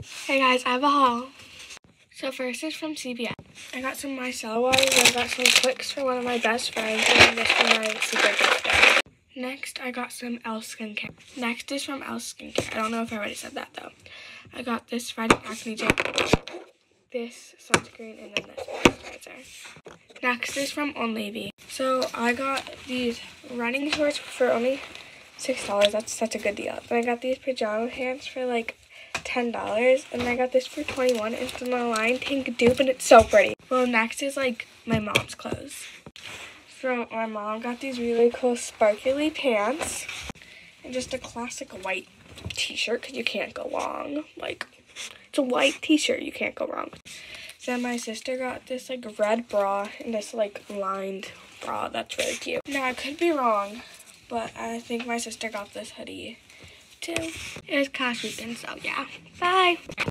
Hey guys, I have a haul. So first is from CVS. I got some micellar water and I got some Quicks for one of my best friends and this for my birthday. Next, I got some L Skincare. Next is from L Skincare. I don't know if I already said that though. I got this fighting acne gel, this sunscreen, and then this moisturizer. Next is from Navy. So I got these running shorts for only $6. That's such a good deal. Then I got these pajama pants for like $10. And I got this for 21 It's the Align Pink Dupe and it's so pretty. Well, next is like my mom's clothes. So my mom got these really cool sparkly pants and just a classic white t-shirt because you can't go wrong. Like, it's a white t-shirt. You can't go wrong. Then my sister got this like red bra and this like lined bra. That's really cute. Now I could be wrong, but I think my sister got this hoodie too. It was cash weekend, so yeah. Bye.